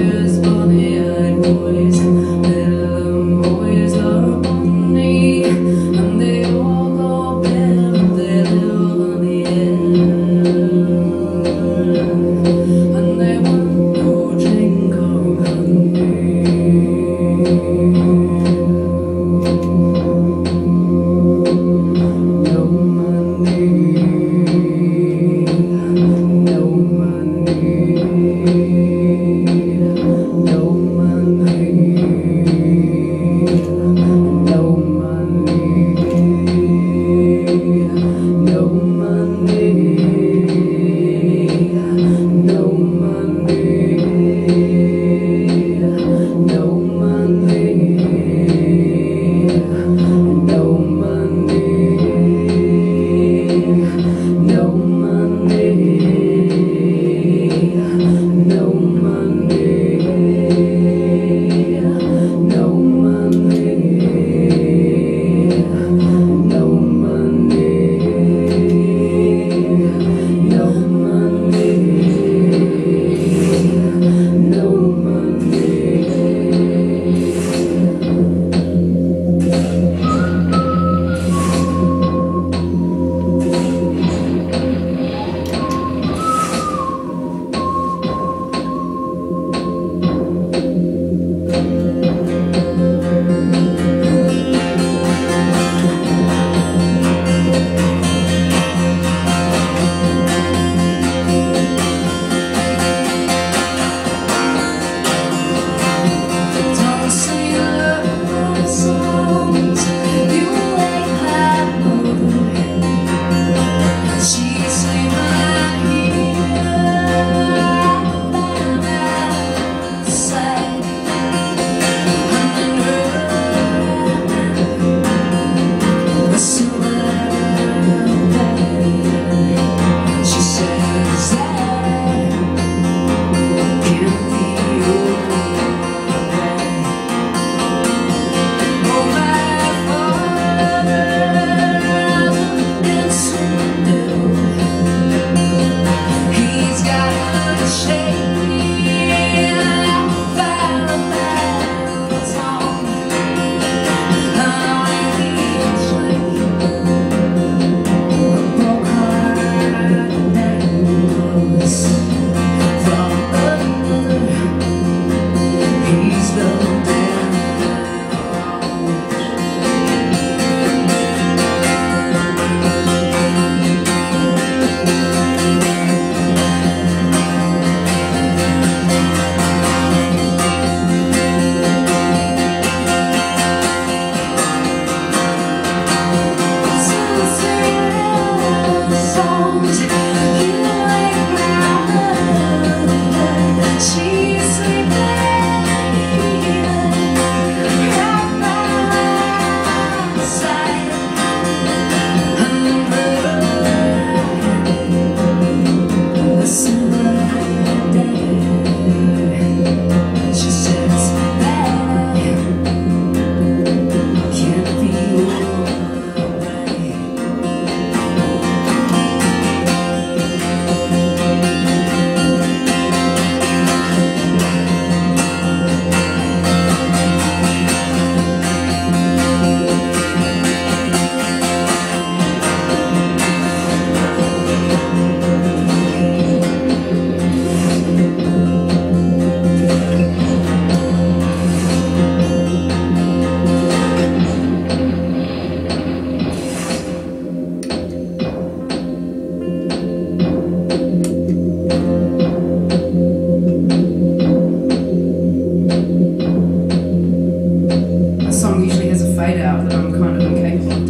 choose. actually has a fade out that I'm kind of incapable of